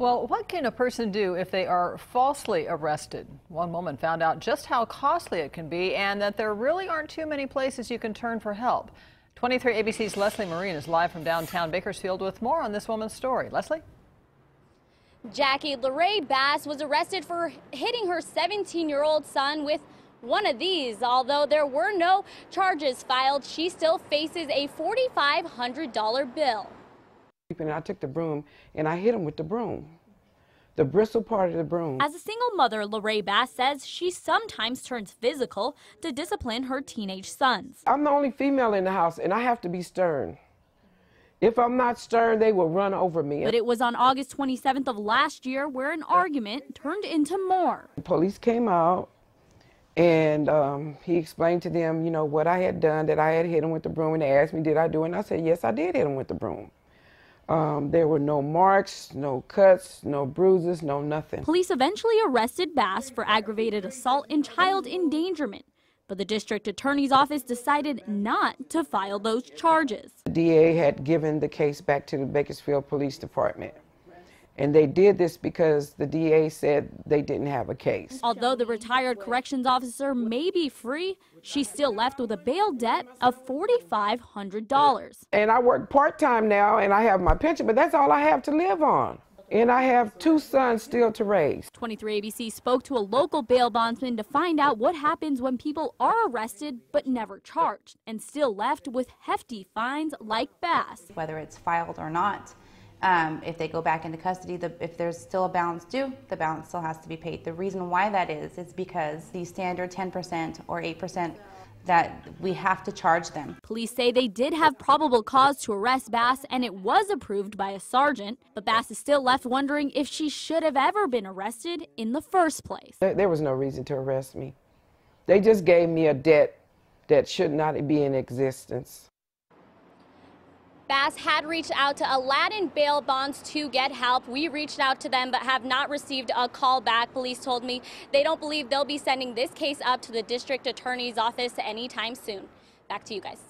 Well, what can a person do if they are falsely arrested? One woman found out just how costly it can be and that there really aren't too many places you can turn for help. 23 ABC's Leslie Marine is live from downtown Bakersfield with more on this woman's story. Leslie? Jackie LaRae Bass was arrested for hitting her 17 year old son with one of these. Although there were no charges filed, she still faces a $4,500 bill. And I took the broom and I hit him with the broom. The bristle part of the broom. As a single mother, Lorraine Bass says she sometimes turns physical to discipline her teenage sons. I'm the only female in the house and I have to be stern. If I'm not stern, they will run over me. But it was on August 27th of last year where an argument turned into more. The police came out and um, he explained to them, you know, what I had done, that I had hit him with the broom, and they asked me, did I do it? And I said, yes, I did hit him with the broom. Um, there were no marks, no cuts, no bruises, no nothing. Police eventually arrested Bass for aggravated assault and child endangerment, but the district attorney's office decided not to file those charges. The DA had given the case back to the Bakersfield Police Department. And they did this because the DA said they didn't have a case. Although the retired corrections officer may be free, she's still left with a bail debt of $4,500. And I work part time now and I have my pension, but that's all I have to live on. And I have two sons still to raise. 23 ABC spoke to a local bail bondsman to find out what happens when people are arrested but never charged and still left with hefty fines like Bass. Whether it's filed or not, um, if they go back into custody, the, if there's still a balance due, the balance still has to be paid. The reason why that is, is because the standard 10% or 8% that we have to charge them. Police say they did have probable cause to arrest Bass and it was approved by a sergeant, but Bass is still left wondering if she should have ever been arrested in the first place. There was no reason to arrest me. They just gave me a debt that should not be in existence. Bass had reached out to Aladdin Bail Bonds to get help. We reached out to them but have not received a call back. Police told me they don't believe they'll be sending this case up to the district attorney's office anytime soon. Back to you guys.